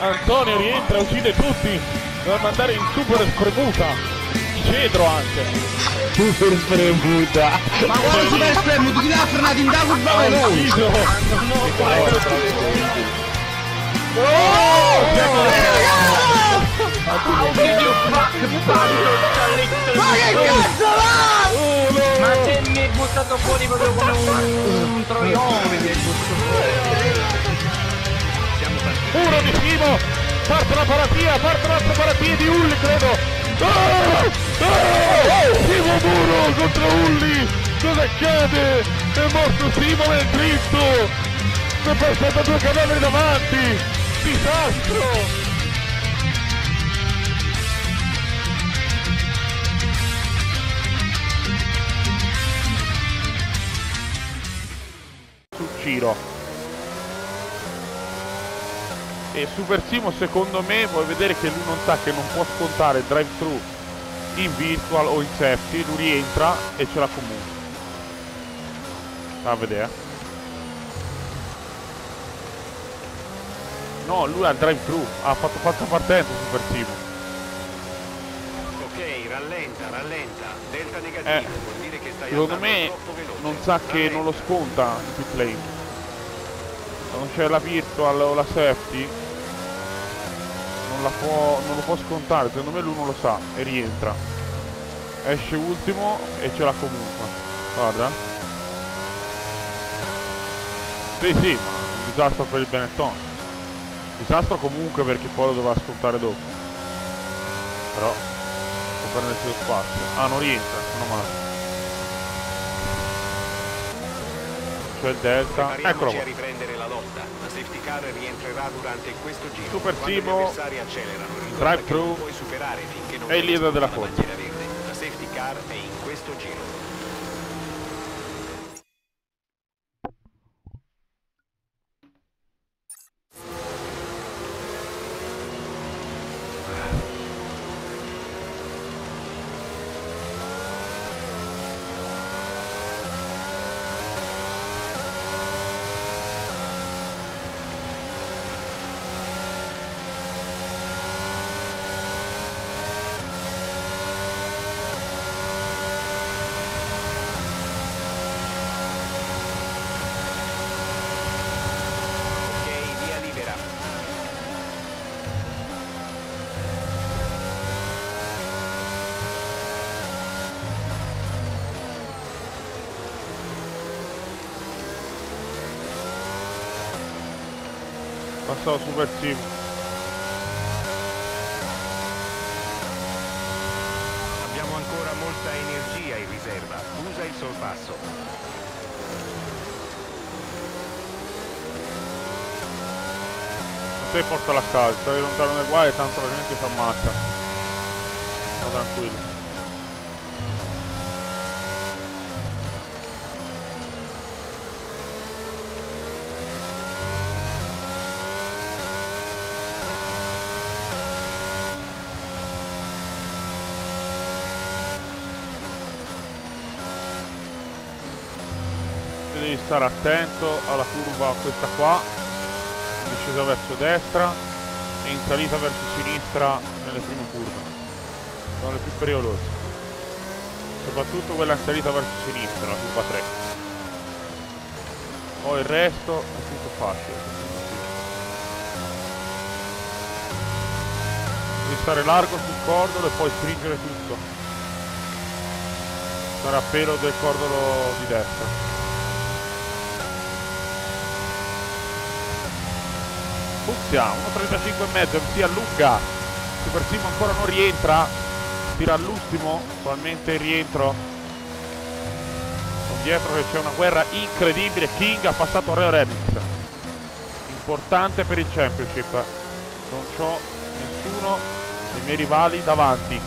Antonio rientra, uccide tutti. Deve mandare in super spremuta. Cedro anche. Super spremuta. Ma guarda super spremuto, chi l'ha frenato in da curva veloce? ucciso. Ma che cazzo va? Ma te mi hai buttato fuori proprio come un, un troione mi hai buttato fuori. Uno di Simo. Parte la paratia, parte l'altra paratia di Ulli, credo. Ah! Ah! Simo Muro contro Ulli. Cosa accade? È morto Simo nel dritto. Si è passato due cadaveri davanti. Disastro. Giro. E Super Simo secondo me vuoi vedere che lui non sa che non può scontare il drive thru in virtual o in safety, lui rientra e ce l'ha comunque. Sta a vedere. No, lui ha il drive thru, ha fatto falsa partenza Super Simo. Ok, rallenta, rallenta. Delta negativo, Eh, vuol dire che stai Secondo me non sa che non lo sconta in pit lane. Non c'è la virtual o la safety. Non, può, non lo può scontare, secondo me lui non lo sa e rientra. Esce ultimo e ce l'ha comunque. Guarda. Sì sì, un disastro per il Benetton. Disastro comunque perché poi lo dovrà scontare dopo. Però può prendersi lo spazio. Ah non rientra, meno male. C'è il delta. Eccolo qua. Super Simo, drive thru, non è il leader della la corsa. La safety car è in questo giro. Passavo Super. Abbiamo ancora molta energia in riserva. Usa il sorpasso. Te porta la casa, devi non dare nei guai tanto la gente si ammazza. Sta tranquillo. Devi stare attento alla curva questa qua discesa verso destra e in salita verso sinistra nelle prime curve. Sono le più pericolose. Soprattutto quella in salita verso sinistra, la curva 3. Poi il resto è tutto facile. Devi stare largo sul cordolo e poi stringere tutto. Stare a pelo del cordolo di destra. Funziona, 1.35 e mezzo, si allunga. Super Simo ancora non rientra. Tira all'ultimo, probabilmente il rientro. Con dietro che c'è una guerra incredibile. King ha passato Reo Remix. Importante per il championship. Non c'ho nessuno dei miei rivali davanti.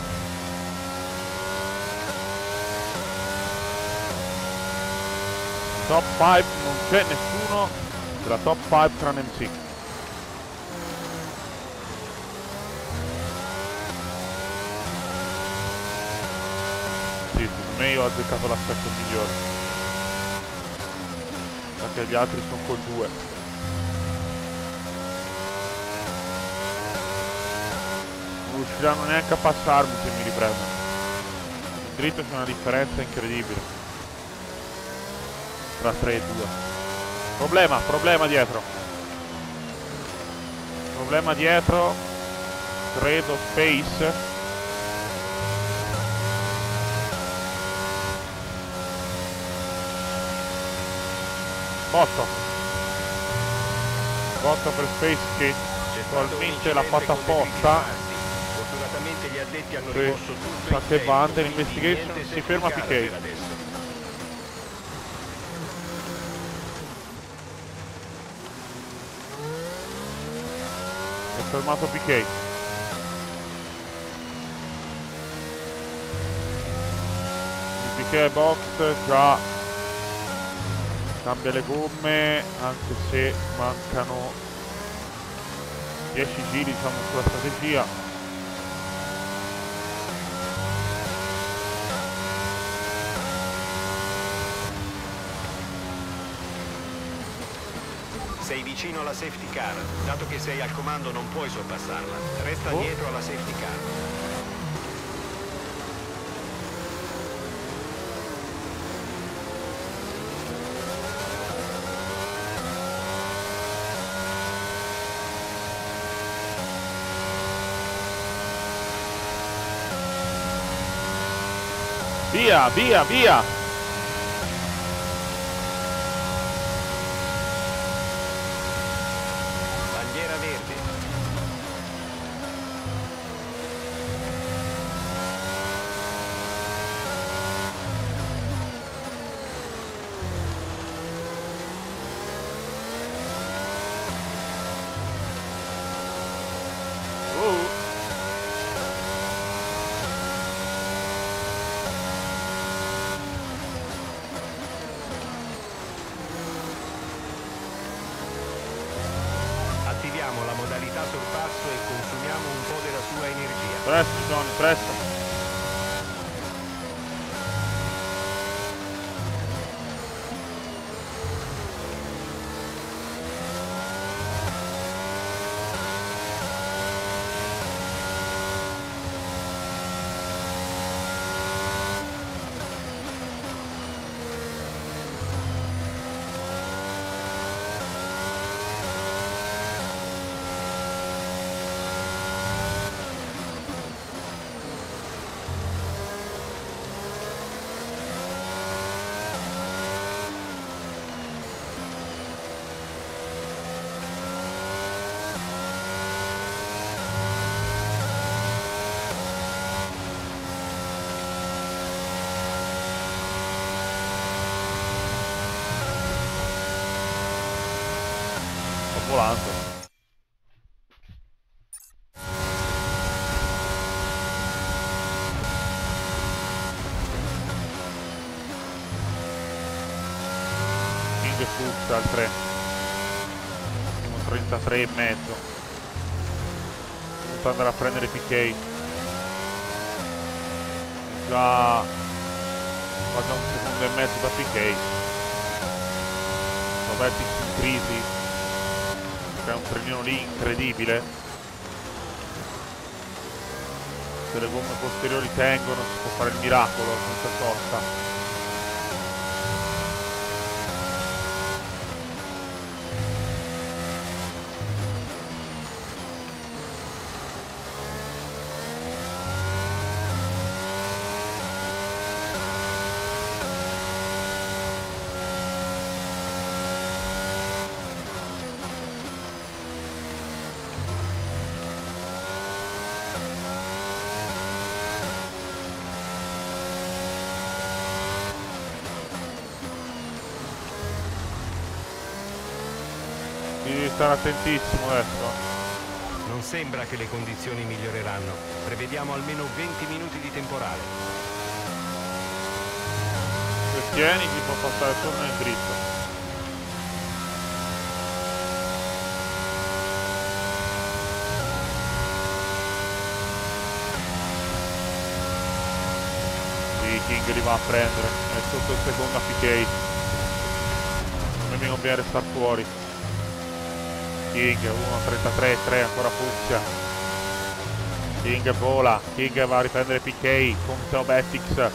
Top 5 non c'è nessuno della top 5 tranne MC. Sì, secondo me ho azzeccato l'aspetto migliore. Perché gli altri sono col 2. riusciranno neanche a passarmi se mi riprendono. In dritto c'è una differenza incredibile. Tra 3 e 2. Problema, problema dietro. Problema dietro. Credo space. Botto. Botto per Space che probabilmente l'ha fatta apposta. Fortunatamente gli addetti hanno rimosso tutto Sa il che tempo, va under quindi investigation, niente si ferma adesso. È fermato PK. Il PK è box già cambia le gomme anche se mancano 10 giri diciamo sulla strategia. Sei vicino alla safety car. Dato che sei al comando non puoi sorpassarla. Resta Oh. dietro alla safety car. Via, via, via! Sua energia. Presto Johnny, presto. Sto volando. King Fuchs al 3. Siamo 33 e mezzo. Sto andare a prendere PK. Già quasi un secondo e mezzo da PK. Roberti in crisi. C'è un trenino lì incredibile. Se le gomme posteriori tengono si può fare il miracolo senza sosta. Stare attentissimo adesso. Non sembra che le condizioni miglioreranno. Prevediamo almeno 20 minuti di temporale. Se tieni ti può passare solo nel dritto. Sì, King li va a prendere. È sotto il secondo PK. Non mi conviene restare fuori. King 1, 33, 3, ancora Fucsia. King vola, King va a riprendere PK con Teobetics,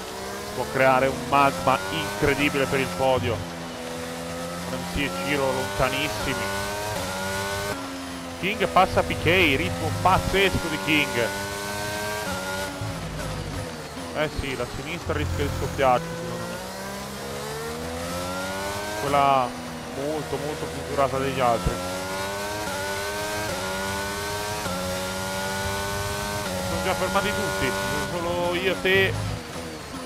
può creare un magma incredibile per il podio. MC e Ciro lontanissimi. King passa PK, ritmo pazzesco di King. Eh sì, la sinistra rischia di scoppiarci. Quella molto molto più durata degli altri. Già fermati tutti, solo io, te,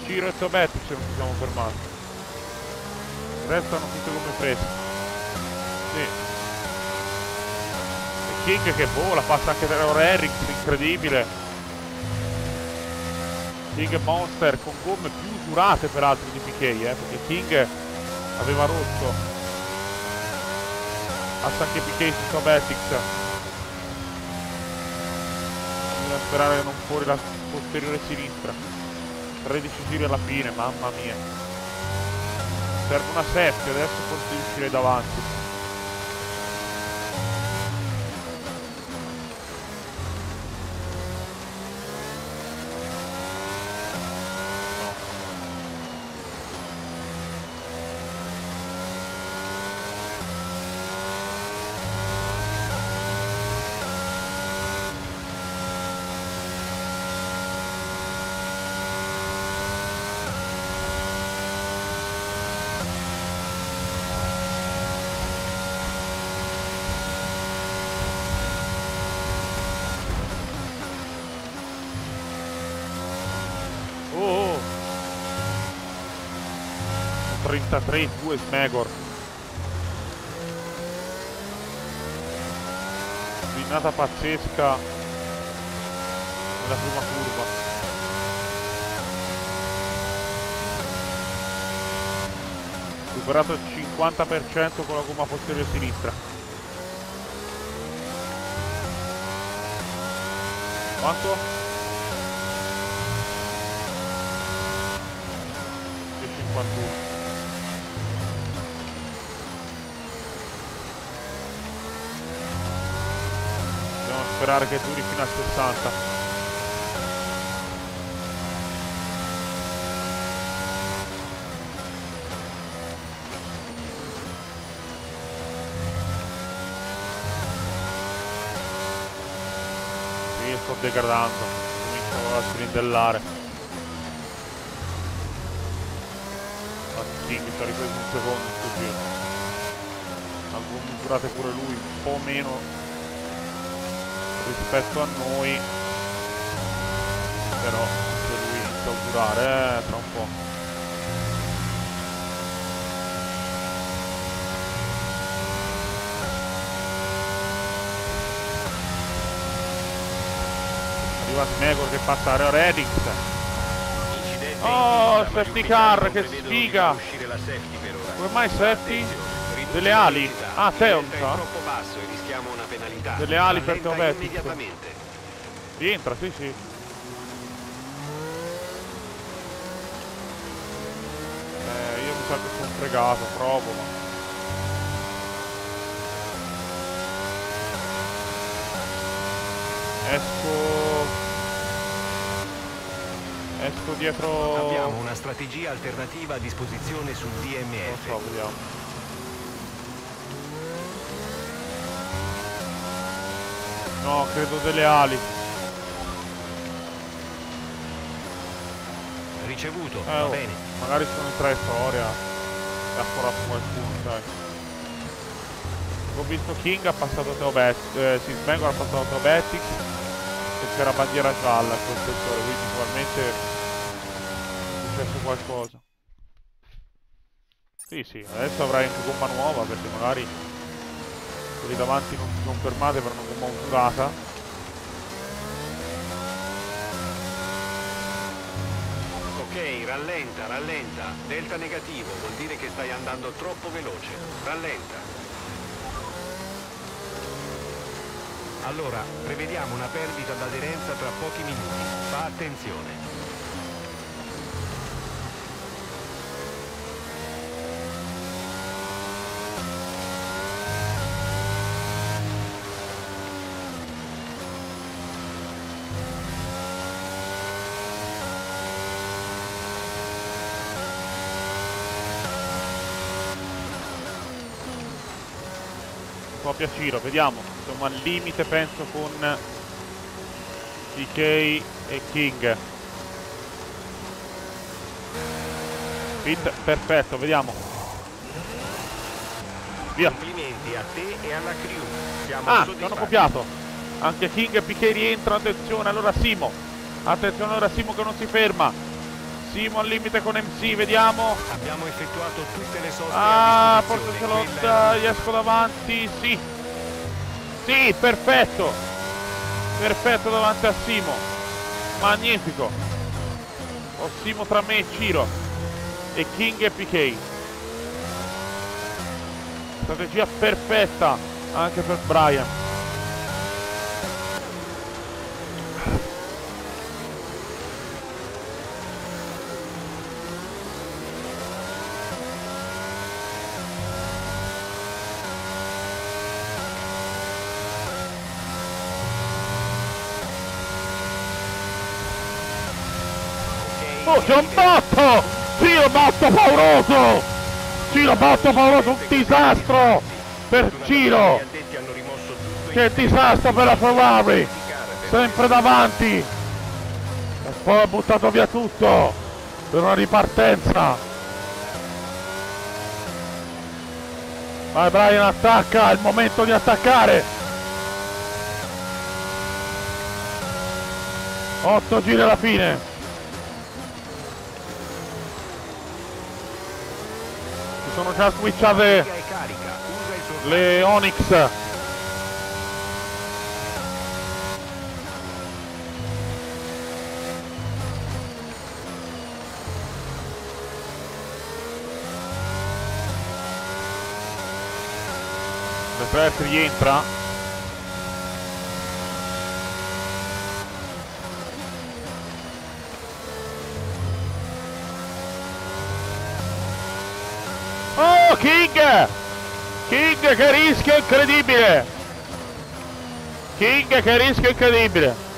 Ciro e non ci siamo fermati. Restano tutte come fresche. Sì. E King che vola, passa anche Trevor Harris, incredibile. King Monster con gomme più durate peraltro di PK, eh, perché King aveva rotto. Passa anche PK su Tobetics. Bisogna sperare che non fuori la posteriore sinistra. 13 giri alla fine, mamma mia. Serve una safety, adesso forse di uscire davanti. Oh, oh. 33 2 Smegor. Svinata pazzesca nella prima curva. Superato il 50% con la gomma posteriore sinistra. Quanto? Sperare che duri fino a 60 Sì, sto degradando. Comincio a sprindellare King sta ripreso un secondo giro ha misurato pure lui un po' meno rispetto a noi. Però se lui durare eh, tra un po' arriva Smegor che passa a Redix. Incidente Oh, safety car, che sfiga. Come mai safety? Delle ali. Ah, e una penalità. Delle ali per immediatamente. rientra sì sì eh, io mi sa che sono fregato provo ma esco esco dietro Abbiamo una strategia alternativa a disposizione sul non DMF. so vediamo no credo delle ali Ricevuto, Eh, va oh, bene. magari sono in traiettoria e ha forato qualcuno, sai. Ho visto King ha passato Teobet, eh, sì, Smengo ha passato Teobetic e c'era bandiera gialla sul settore, quindi probabilmente è successo qualcosa. Sì, sì, adesso avrai anche gomma nuova perché magari quelli davanti non si sono fermati usurata. Ok, rallenta, rallenta. Delta negativo, vuol dire che stai andando troppo veloce. Rallenta. Allora, prevediamo una perdita d'aderenza tra pochi minuti. Fa attenzione. Copia Ciro, vediamo. Siamo al limite penso con DK e King. Pit perfetto, vediamo. Via. Complimenti a te e alla crew. Siamo Ah, ci hanno copiato. Anche King e Piquet rientra, attenzione, allora Simo. Attenzione ora Simo che non si ferma. Simo al limite con MC, vediamo. Abbiamo effettuato tutte le soste Ah, era- dai, esco davanti, sì. Sì, perfetto. Perfetto davanti a Simo. Magnifico. Ho Simo tra me e Ciro. E King e PK. Strategia perfetta anche per Brian. C'è un botto! Ciro botto pauroso! Ciro botto pauroso, un disastro! Per tutto Che disastro per la Ferrari! Sempre davanti! E poi ha buttato via tutto! Per una ripartenza! Vai Brian, attacca! È il momento di attaccare! 8 giri alla fine! Sono già switchate le Onyx. Leclerc rientra. King! King che rischio incredibile! King che rischio incredibile!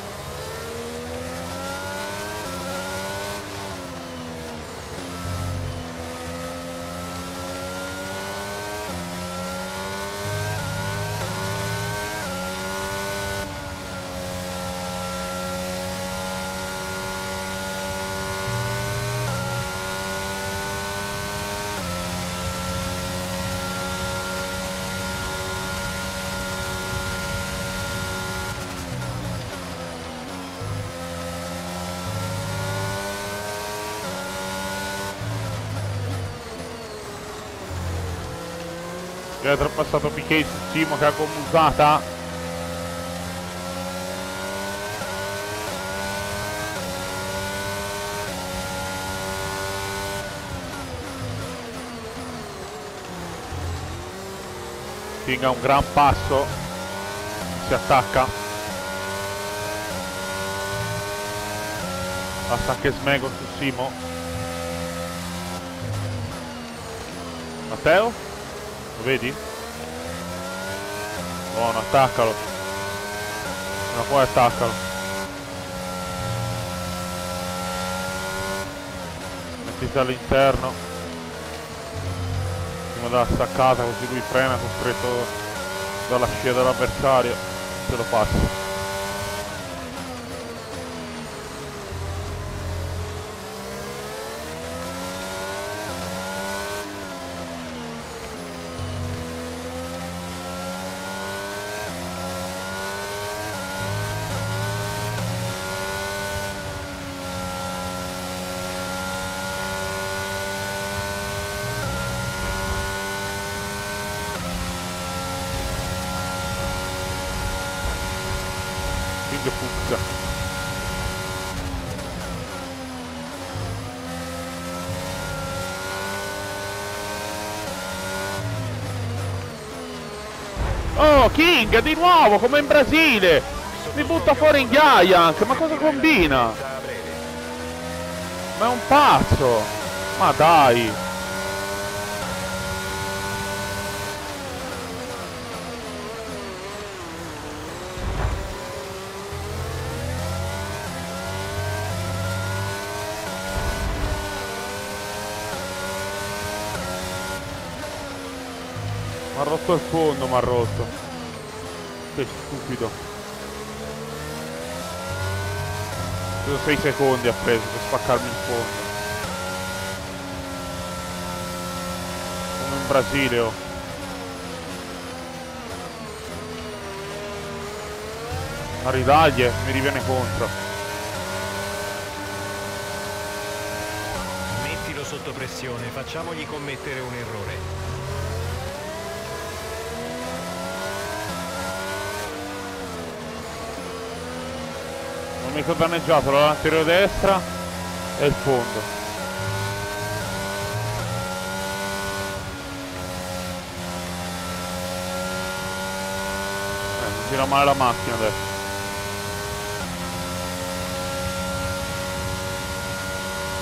Dietro è passato Piquet Simo che ha commusata. King ha un gran passo. Si attacca. Passa anche Smego su Simo. Matteo? Lo vedi? Buono, attaccalo. Ma poi attaccalo. Mettiti all'interno. Prima della staccata così lui frena costretto dalla scia dell'avversario. Se lo passa. King Fuchs. Oh, King, di nuovo, come in Brasile! Mi butta fuori in anche, ma cosa combina? Ma è un pazzo! Ma dai! Mi ha rotto il fondo, mi ha rotto. Che stupido. Solo 6 secondi ha preso per spaccarmi il fondo. Come in Brasile, oh. Ma ridaglie, mi riviene contro. Mettilo sotto pressione, facciamogli commettere un errore. Mi sono danneggiato la anteriore destra e il fondo. Eh, gira male la macchina adesso.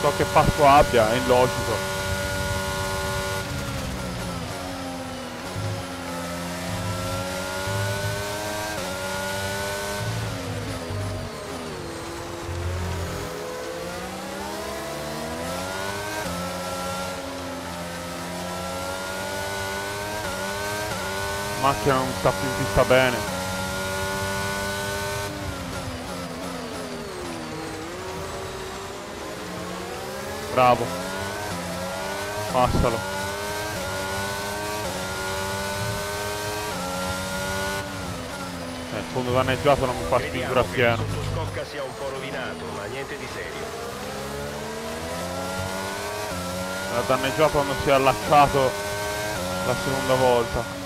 So che passo abbia, è illogico. Macchina non sta più vista bene. Bravo. Passalo. Eh, il fondo danneggiato non mi fa spingere a pieno. sottoscocca sia un po' rovinato, ma niente di serio. Era danneggiato quando si è allacciato la seconda volta.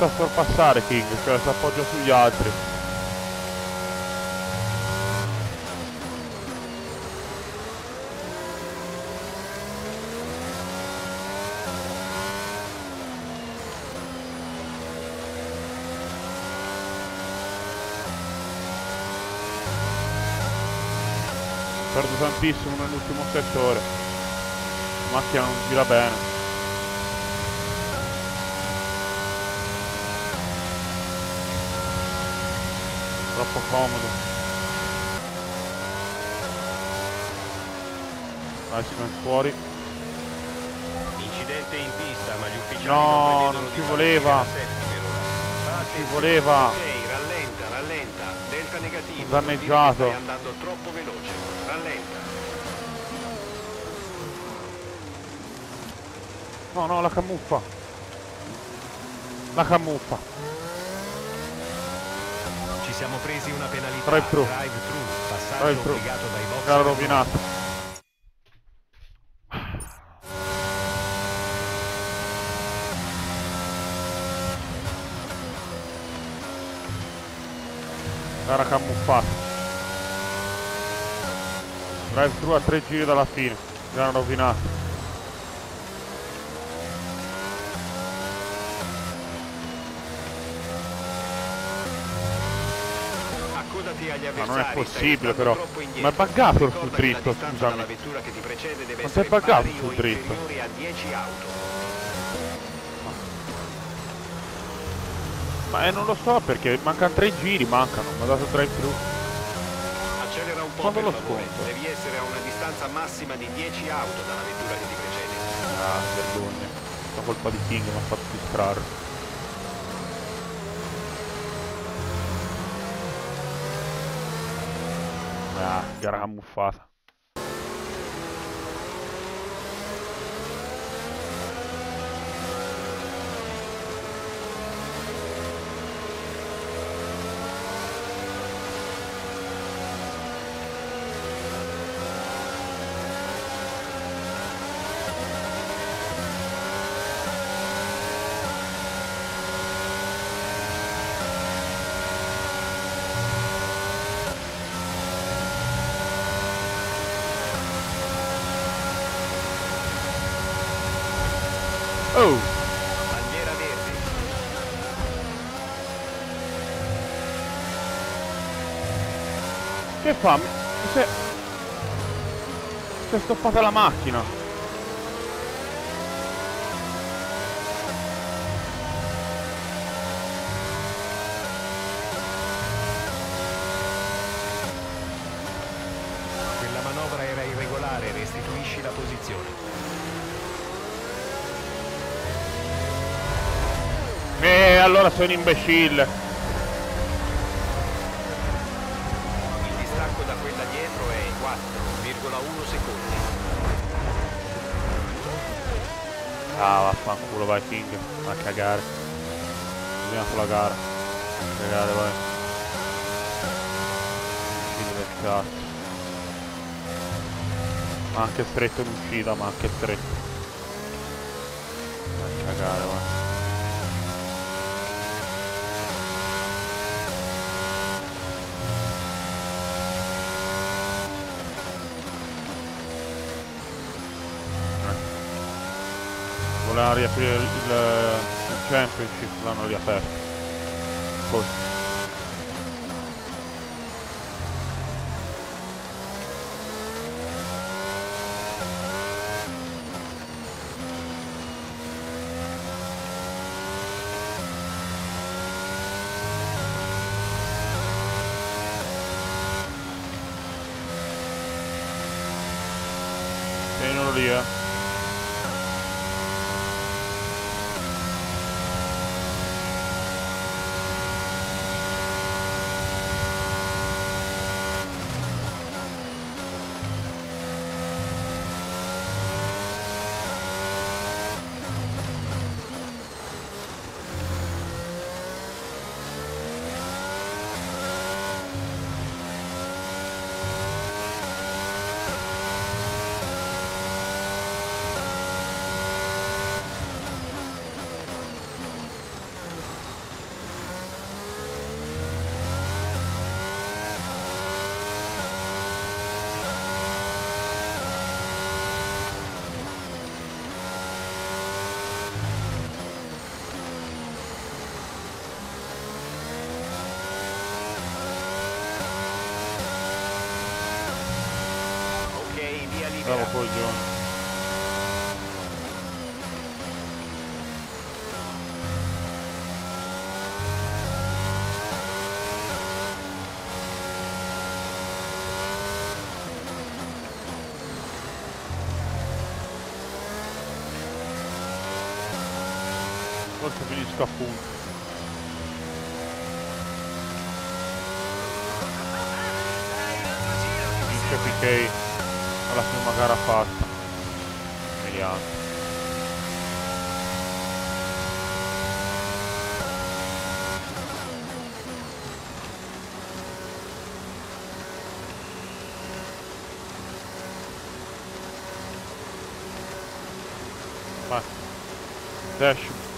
Sta a sorpassare King, cioè si appoggia sugli altri. Perdo tantissimo nell'ultimo settore. La macchina non gira bene. Troppo comodo. Vai Simon fuori. Incidente in pista, ma gli ufficiali No, non, non di voleva. Ci voleva. Ok, rallenta, rallenta. Delta negativo. Danneggiato. Stai andando troppo veloce. Rallenta. No, no, la camuffa. La camuffa. Siamo presi una penalità. Drive-thru. Drive-thru, passaggio Drive-thru. obbligato dai box. Gara rovinata. Gara camuffata. Drive thru a tre giri dalla fine. Gara rovinata. Ma non è possibile, però. Ma è buggato il che dritto, scusami. Ma sei buggato sul o dritto. inferiore a 10 auto. Ma eh, non lo so perché mancano tre giri, mancano. Mi ha dato drive thru. Accelera un po' Quando lo favore. sconto? Devi essere a una distanza massima di 10 auto dalla vettura che ti precede. Ah, vergogna. La colpa di King mi ha fatto distrarre. Ah, gara camuffata. Oh! Bandiera verde. Che fa? Mi si è... Si è stoppata la macchina. Allora sei un imbecille. Il distacco da quella dietro è 4,1 secondi. Ah, vaffanculo, vai King. A cagare. Andiamo sulla gara. A cagare, vai. Fine del cazzo. Ma anche stretto l'uscita, ma anche stretto. A cagare, vai. Volevano riaprire il, il, championship, l'hanno riaperto. Poi. Tienilo Bravo John. Forse finisco a punti. Vince PK alla prima gara fatta. Vediamo. Vai. Dash